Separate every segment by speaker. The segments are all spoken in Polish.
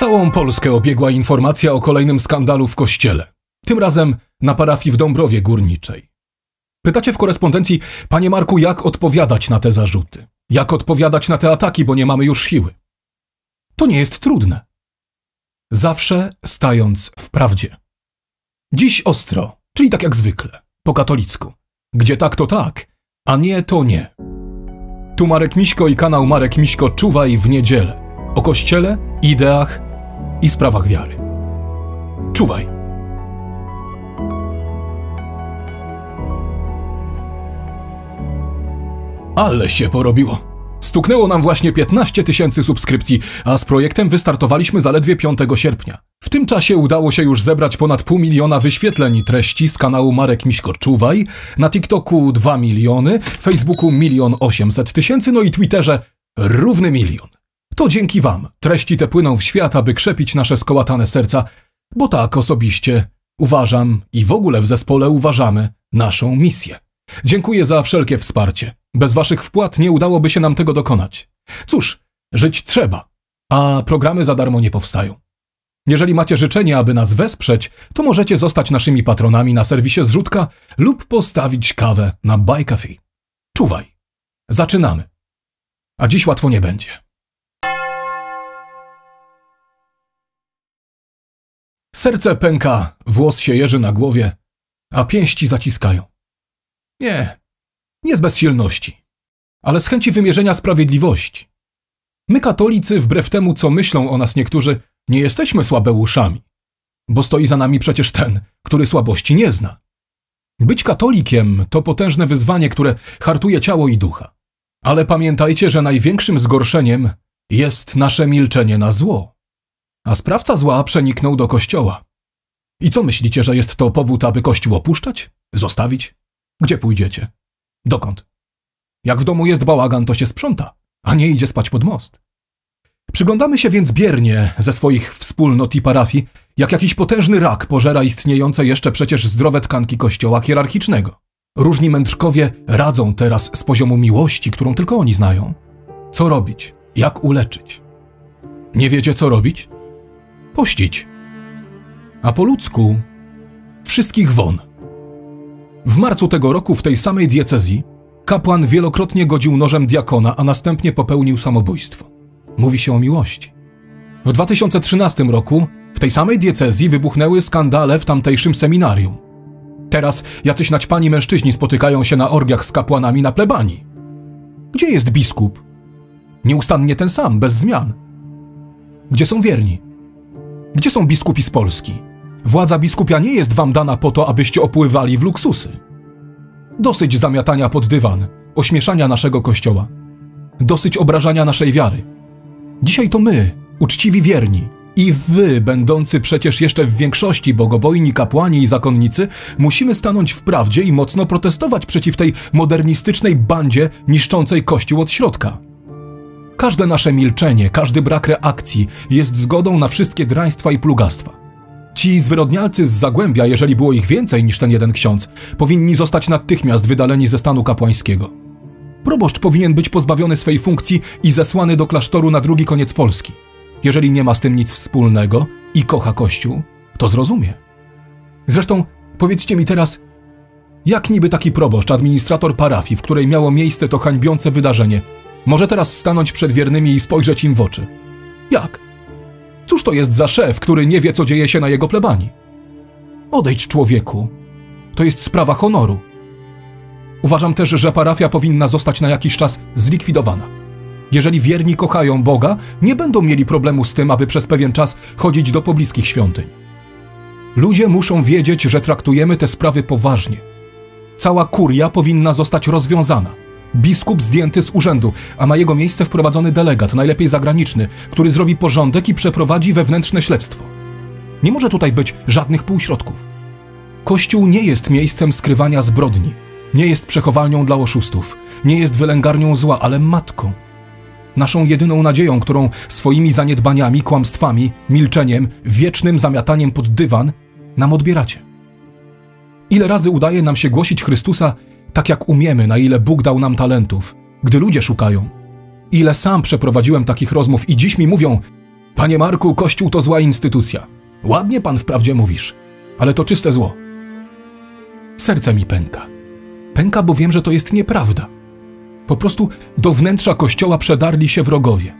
Speaker 1: Całą Polskę obiegła informacja o kolejnym skandalu w kościele. Tym razem na parafii w Dąbrowie Górniczej. Pytacie w korespondencji, panie Marku, jak odpowiadać na te zarzuty? Jak odpowiadać na te ataki, bo nie mamy już siły? To nie jest trudne. Zawsze stając w prawdzie. Dziś ostro, czyli tak jak zwykle, po katolicku. Gdzie tak, to tak, a nie, to nie. Tu Marek Miśko i kanał Marek Miśko Czuwaj w niedzielę. O kościele, ideach i sprawach wiary. Czuwaj. Ale się porobiło. Stuknęło nam właśnie 15 tysięcy subskrypcji, a z projektem wystartowaliśmy zaledwie 5 sierpnia. W tym czasie udało się już zebrać ponad pół miliona wyświetleń treści z kanału Marek Miśko Czuwaj, na TikToku 2 miliony, Facebooku milion 800 tysięcy, no i Twitterze równy milion. To dzięki Wam treści te płyną w świat, aby krzepić nasze skołatane serca, bo tak osobiście uważam i w ogóle w zespole uważamy naszą misję. Dziękuję za wszelkie wsparcie. Bez Waszych wpłat nie udałoby się nam tego dokonać. Cóż, żyć trzeba, a programy za darmo nie powstają. Jeżeli macie życzenie, aby nas wesprzeć, to możecie zostać naszymi patronami na serwisie Zrzutka lub postawić kawę na Buy Coffee. Czuwaj. Zaczynamy. A dziś łatwo nie będzie. Serce pęka, włos się jeży na głowie, a pięści zaciskają. Nie, nie z bezsilności, ale z chęci wymierzenia sprawiedliwości. My, katolicy, wbrew temu, co myślą o nas niektórzy, nie jesteśmy słabeuszami, bo stoi za nami przecież ten, który słabości nie zna. Być katolikiem to potężne wyzwanie, które hartuje ciało i ducha. Ale pamiętajcie, że największym zgorszeniem jest nasze milczenie na zło. A sprawca zła przeniknął do kościoła. I co myślicie, że jest to powód, aby kościół opuszczać? Zostawić? Gdzie pójdziecie? Dokąd? Jak w domu jest bałagan, to się sprząta, a nie idzie spać pod most. Przyglądamy się więc biernie ze swoich wspólnot i parafii, jak jakiś potężny rak pożera istniejące jeszcze przecież zdrowe tkanki kościoła hierarchicznego. Różni mędrkowie radzą teraz z poziomu miłości, którą tylko oni znają. Co robić? Jak uleczyć? Nie wiecie, co robić? Pościć. A po ludzku wszystkich won. W marcu tego roku w tej samej diecezji kapłan wielokrotnie godził nożem diakona, a następnie popełnił samobójstwo. Mówi się o miłości. W 2013 roku w tej samej diecezji wybuchnęły skandale w tamtejszym seminarium. Teraz jacyś naćpani mężczyźni spotykają się na orgiach z kapłanami na plebanii. Gdzie jest biskup? Nieustannie ten sam, bez zmian. Gdzie są wierni? Gdzie są biskupi z Polski? Władza biskupia nie jest wam dana po to, abyście opływali w luksusy. Dosyć zamiatania pod dywan, ośmieszania naszego kościoła. Dosyć obrażania naszej wiary. Dzisiaj to my, uczciwi wierni, i wy, będący przecież jeszcze w większości bogobojni kapłani i zakonnicy, musimy stanąć w prawdzie i mocno protestować przeciw tej modernistycznej bandzie niszczącej Kościół od środka. Każde nasze milczenie, każdy brak reakcji jest zgodą na wszystkie draństwa i plugastwa. Ci zwyrodnialcy z Zagłębia, jeżeli było ich więcej niż ten jeden ksiądz, powinni zostać natychmiast wydaleni ze stanu kapłańskiego. Proboszcz powinien być pozbawiony swej funkcji i zesłany do klasztoru na drugi koniec Polski. Jeżeli nie ma z tym nic wspólnego i kocha Kościół, to zrozumie. Zresztą powiedzcie mi teraz, jak niby taki proboszcz, administrator parafii, w której miało miejsce to hańbiące wydarzenie, może teraz stanąć przed wiernymi i spojrzeć im w oczy? Jak? Cóż to jest za szef, który nie wie, co dzieje się na jego plebanii? Odejdź, człowieku. To jest sprawa honoru. Uważam też, że parafia powinna zostać na jakiś czas zlikwidowana. Jeżeli wierni kochają Boga, nie będą mieli problemu z tym, aby przez pewien czas chodzić do pobliskich świątyń. Ludzie muszą wiedzieć, że traktujemy te sprawy poważnie. Cała kuria powinna zostać rozwiązana. Biskup zdjęty z urzędu, a na jego miejsce wprowadzony delegat, najlepiej zagraniczny, który zrobi porządek i przeprowadzi wewnętrzne śledztwo. Nie może tutaj być żadnych półśrodków. Kościół nie jest miejscem skrywania zbrodni, nie jest przechowalnią dla oszustów, nie jest wylęgarnią zła, ale matką. Naszą jedyną nadzieją, którą swoimi zaniedbaniami, kłamstwami, milczeniem, wiecznym zamiataniem pod dywan nam odbieracie. Ile razy udaje nam się głosić Chrystusa tak jak umiemy, na ile Bóg dał nam talentów, gdy ludzie szukają. Ile sam przeprowadziłem takich rozmów i dziś mi mówią: Panie Marku, Kościół to zła instytucja. Ładnie pan wprawdzie mówisz, ale to czyste zło. Serce mi pęka. Pęka, bo wiem, że to jest nieprawda. Po prostu do wnętrza kościoła przedarli się wrogowie.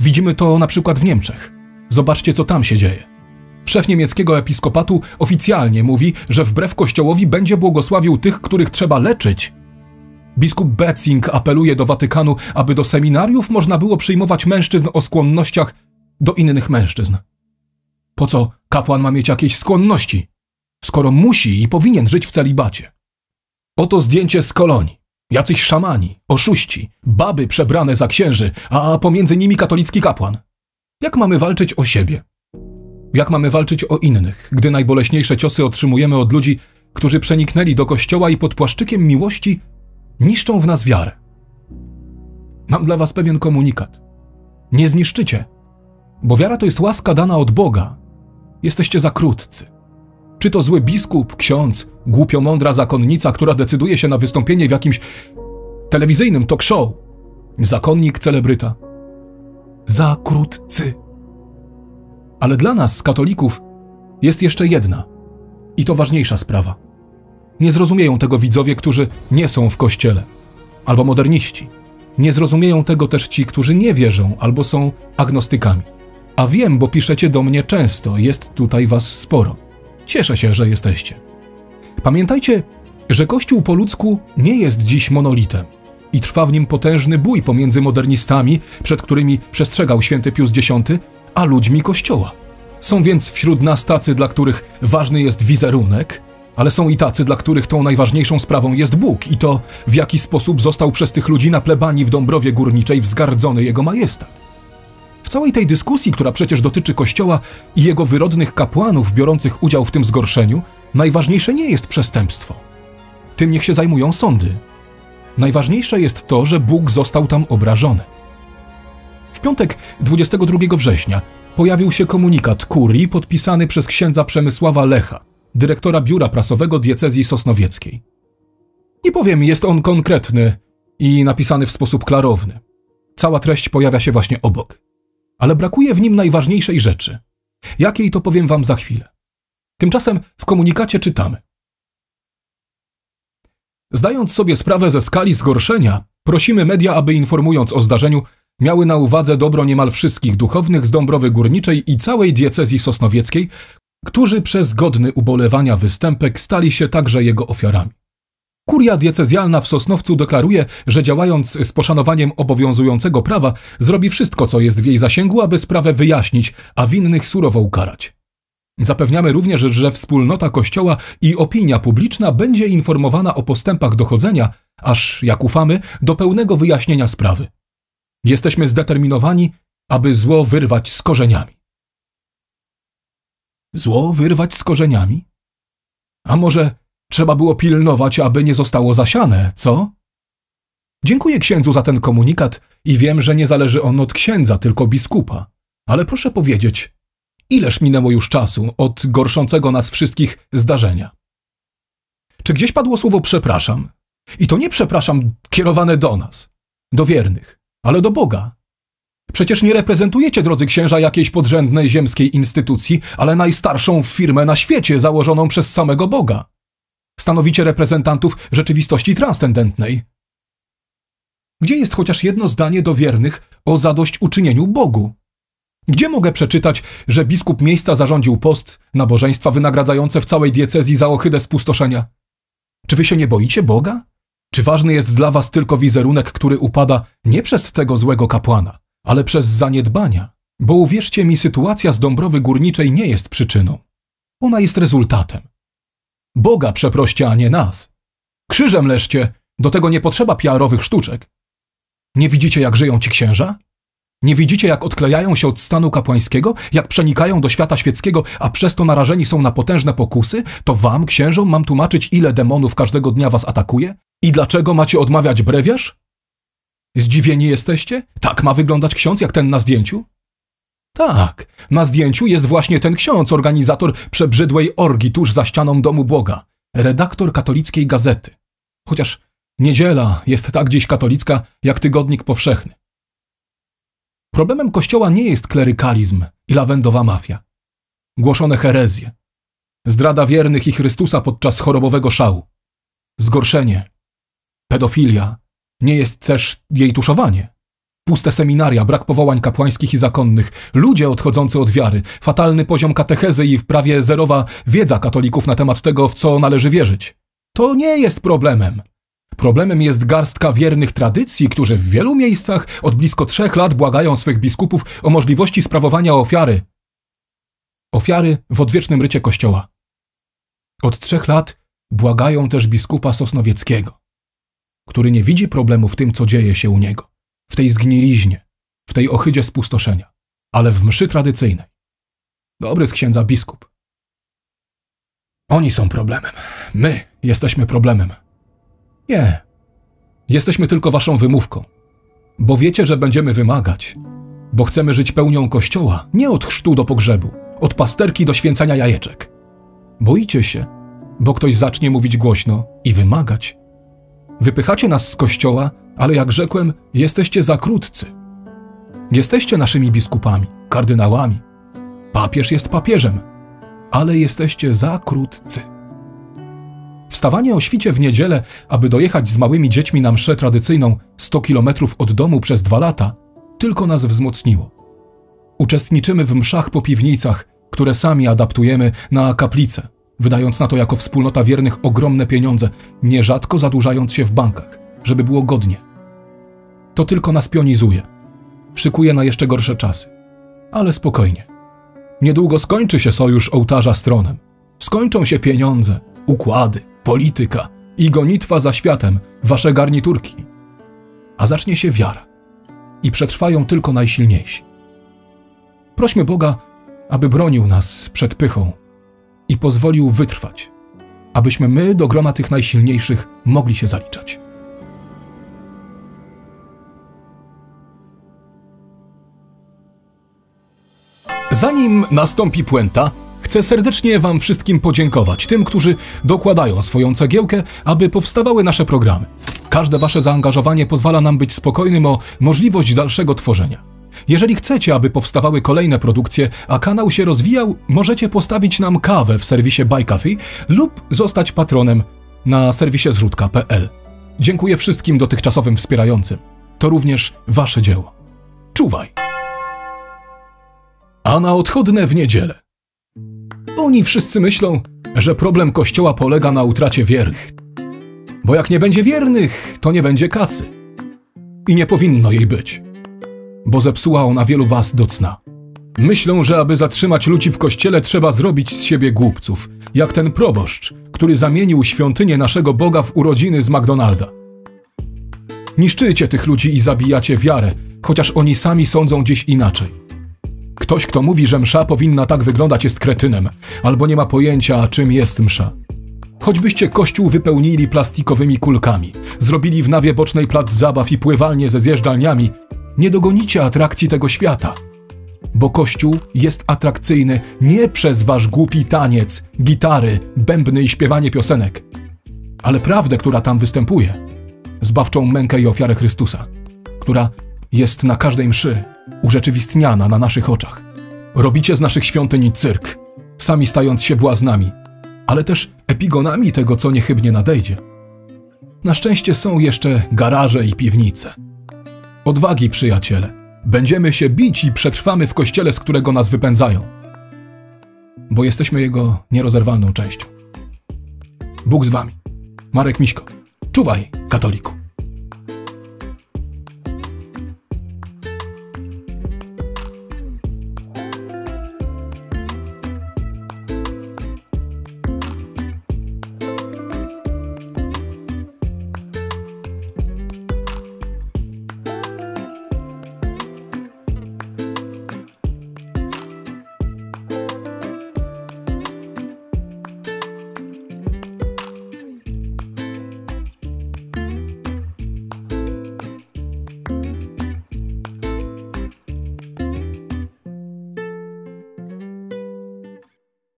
Speaker 1: Widzimy to na przykład w Niemczech. Zobaczcie, co tam się dzieje. Szef niemieckiego episkopatu oficjalnie mówi, że wbrew kościołowi będzie błogosławił tych, których trzeba leczyć. Biskup Betzing apeluje do Watykanu, aby do seminariów można było przyjmować mężczyzn o skłonnościach do innych mężczyzn. Po co kapłan ma mieć jakieś skłonności, skoro musi i powinien żyć w celibacie? Oto zdjęcie z kolonii. Jacyś szamani, oszuści, baby przebrane za księży, a pomiędzy nimi katolicki kapłan. Jak mamy walczyć o siebie? Jak mamy walczyć o innych, gdy najboleśniejsze ciosy otrzymujemy od ludzi, którzy przeniknęli do kościoła i pod płaszczykiem miłości niszczą w nas wiarę? Mam dla was pewien komunikat. Nie zniszczycie, bo wiara to jest łaska dana od Boga. Jesteście za krótcy. Czy to zły biskup, ksiądz, głupio mądra zakonnica, która decyduje się na wystąpienie w jakimś telewizyjnym talk show? Zakonnik, celebryta. Za krótcy. Ale dla nas, katolików, jest jeszcze jedna i to ważniejsza sprawa. Nie zrozumieją tego widzowie, którzy nie są w kościele, albo moderniści. Nie zrozumieją tego też ci, którzy nie wierzą albo są agnostykami. A wiem, bo piszecie do mnie często, jest tutaj was sporo. Cieszę się, że jesteście. Pamiętajcie, że Kościół po ludzku nie jest dziś monolitem i trwa w nim potężny bój pomiędzy modernistami, przed którymi przestrzegał święty Pius X, a ludźmi Kościoła. Są więc wśród nas tacy, dla których ważny jest wizerunek, ale są i tacy, dla których tą najważniejszą sprawą jest Bóg i to, w jaki sposób został przez tych ludzi na plebanii w Dąbrowie Górniczej wzgardzony jego majestat. W całej tej dyskusji, która przecież dotyczy Kościoła i jego wyrodnych kapłanów biorących udział w tym zgorszeniu, najważniejsze nie jest przestępstwo. Tym niech się zajmują sądy. Najważniejsze jest to, że Bóg został tam obrażony. Piątek 22 września pojawił się komunikat kurii podpisany przez księdza Przemysława Lecha, dyrektora biura prasowego diecezji sosnowieckiej. Nie powiem, jest on konkretny i napisany w sposób klarowny. Cała treść pojawia się właśnie obok. Ale brakuje w nim najważniejszej rzeczy. Jakiej to powiem wam za chwilę. Tymczasem w komunikacie czytamy. Zdając sobie sprawę ze skali zgorszenia, prosimy media, aby informując o zdarzeniu, miały na uwadze dobro niemal wszystkich duchownych z Dąbrowy Górniczej i całej diecezji sosnowieckiej, którzy przez godny ubolewania występek stali się także jego ofiarami. Kuria diecezjalna w Sosnowcu deklaruje, że działając z poszanowaniem obowiązującego prawa, zrobi wszystko, co jest w jej zasięgu, aby sprawę wyjaśnić, a winnych surowo ukarać. Zapewniamy również, że wspólnota Kościoła i opinia publiczna będzie informowana o postępach dochodzenia, aż, jak ufamy, do pełnego wyjaśnienia sprawy. Jesteśmy zdeterminowani, aby zło wyrwać z korzeniami. Zło wyrwać z korzeniami? A może trzeba było pilnować, aby nie zostało zasiane, co? Dziękuję księdzu za ten komunikat i wiem, że nie zależy on od księdza, tylko biskupa. Ale proszę powiedzieć, ileż minęło już czasu od gorszącego nas wszystkich zdarzenia? Czy gdzieś padło słowo przepraszam? I to nie przepraszam kierowane do nas, do wiernych, ale do Boga. Przecież nie reprezentujecie, drodzy księża, jakiejś podrzędnej ziemskiej instytucji, ale najstarszą firmę na świecie założoną przez samego Boga. Stanowicie reprezentantów rzeczywistości transcendentnej. Gdzie jest chociaż jedno zdanie do wiernych o zadośćuczynieniu Bogu? Gdzie mogę przeczytać, że biskup miejsca zarządził post, nabożeństwa wynagradzające w całej diecezji za ohydę spustoszenia? Czy wy się nie boicie Boga? Czy ważny jest dla was tylko wizerunek, który upada nie przez tego złego kapłana, ale przez zaniedbania? Bo uwierzcie mi, sytuacja z Dąbrowy Górniczej nie jest przyczyną. Ona jest rezultatem. Boga przeproście, a nie nas. Krzyżem leszcie, do tego nie potrzeba PR-owych sztuczek. Nie widzicie, jak żyją ci księża? Nie widzicie, jak odklejają się od stanu kapłańskiego, jak przenikają do świata świeckiego, a przez to narażeni są na potężne pokusy? To wam, księżom, mam tłumaczyć, ile demonów każdego dnia was atakuje? I dlaczego macie odmawiać brewiarz? Zdziwieni jesteście? Tak ma wyglądać ksiądz, jak ten na zdjęciu? Tak, na zdjęciu jest właśnie ten ksiądz, organizator przebrzydłej orgi tuż za ścianą domu Boga, redaktor katolickiej gazety. Chociaż niedziela jest tak dziś katolicka, jak tygodnik powszechny. Problemem Kościoła nie jest klerykalizm i lawendowa mafia. Głoszone herezje, zdrada wiernych i Chrystusa podczas chorobowego szału, zgorszenie, pedofilia, nie jest też jej tuszowanie. Puste seminaria, brak powołań kapłańskich i zakonnych, ludzie odchodzący od wiary, fatalny poziom katechezy i prawie zerowa wiedza katolików na temat tego, w co należy wierzyć. To nie jest problemem. Problemem jest garstka wiernych tradycji, którzy w wielu miejscach od blisko trzech lat błagają swych biskupów o możliwości sprawowania ofiary. Ofiary w odwiecznym rycie kościoła. Od trzech lat błagają też biskupa Sosnowieckiego, który nie widzi problemu w tym, co dzieje się u niego, w tej zgniliźnie, w tej ohydzie spustoszenia, ale w mszy tradycyjnej. Dobry z księdza biskup. Oni są problemem. My jesteśmy problemem. Nie. Jesteśmy tylko waszą wymówką. Bo wiecie, że będziemy wymagać. Bo chcemy żyć pełnią kościoła, nie od chrztu do pogrzebu, od pasterki do święcania jajeczek. Boicie się, bo ktoś zacznie mówić głośno i wymagać. Wypychacie nas z kościoła, ale jak rzekłem, jesteście za krótcy. Jesteście naszymi biskupami, kardynałami. Papież jest papieżem, ale jesteście za krótcy. Wstawanie o świcie w niedzielę, aby dojechać z małymi dziećmi na mszę tradycyjną 100 kilometrów od domu przez dwa lata, tylko nas wzmocniło. Uczestniczymy w mszach po piwnicach, które sami adaptujemy na kaplice, wydając na to jako wspólnota wiernych ogromne pieniądze, nierzadko zadłużając się w bankach, żeby było godnie. To tylko nas pionizuje. Szykuje na jeszcze gorsze czasy. Ale spokojnie. Niedługo skończy się sojusz ołtarza stronem. Skończą się pieniądze, układy, polityka i gonitwa za światem, wasze garniturki. A zacznie się wiara. I przetrwają tylko najsilniejsi. Prośmy Boga, aby bronił nas przed pychą i pozwolił wytrwać, abyśmy my do grona tych najsilniejszych mogli się zaliczać. Zanim nastąpi puenta, chcę serdecznie Wam wszystkim podziękować, tym, którzy dokładają swoją cegiełkę, aby powstawały nasze programy. Każde Wasze zaangażowanie pozwala nam być spokojnym o możliwość dalszego tworzenia. Jeżeli chcecie, aby powstawały kolejne produkcje, a kanał się rozwijał, możecie postawić nam kawę w serwisie Buy Coffee lub zostać patronem na serwisie zrzutka.pl. Dziękuję wszystkim dotychczasowym wspierającym. To również Wasze dzieło. Czuwaj! A na odchodne w niedzielę. Oni wszyscy myślą, że problem kościoła polega na utracie wiernych. Bo jak nie będzie wiernych, to nie będzie kasy. I nie powinno jej być bo zepsuła ona wielu was do cna. Myślą, że aby zatrzymać ludzi w kościele, trzeba zrobić z siebie głupców, jak ten proboszcz, który zamienił świątynię naszego Boga w urodziny z McDonalda. Niszczycie tych ludzi i zabijacie wiarę, chociaż oni sami sądzą gdzieś inaczej. Ktoś, kto mówi, że msza powinna tak wyglądać, jest kretynem, albo nie ma pojęcia, czym jest msza. Choćbyście kościół wypełnili plastikowymi kulkami, zrobili w nawie bocznej plac zabaw i pływalnie ze zjeżdżalniami, nie dogonicie atrakcji tego świata. Bo Kościół jest atrakcyjny nie przez wasz głupi taniec, gitary, bębny i śpiewanie piosenek, ale prawdę, która tam występuje, zbawczą mękę i ofiarę Chrystusa, która jest na każdej mszy urzeczywistniana na naszych oczach. Robicie z naszych świątyń cyrk, sami stając się błaznami, ale też epigonami tego, co niechybnie nadejdzie. Na szczęście są jeszcze garaże i piwnice Odwagi, przyjaciele. Będziemy się bić i przetrwamy w kościele, z którego nas wypędzają. Bo jesteśmy jego nierozerwalną częścią. Bóg z wami. Marek Miśko. Czuwaj, katoliku.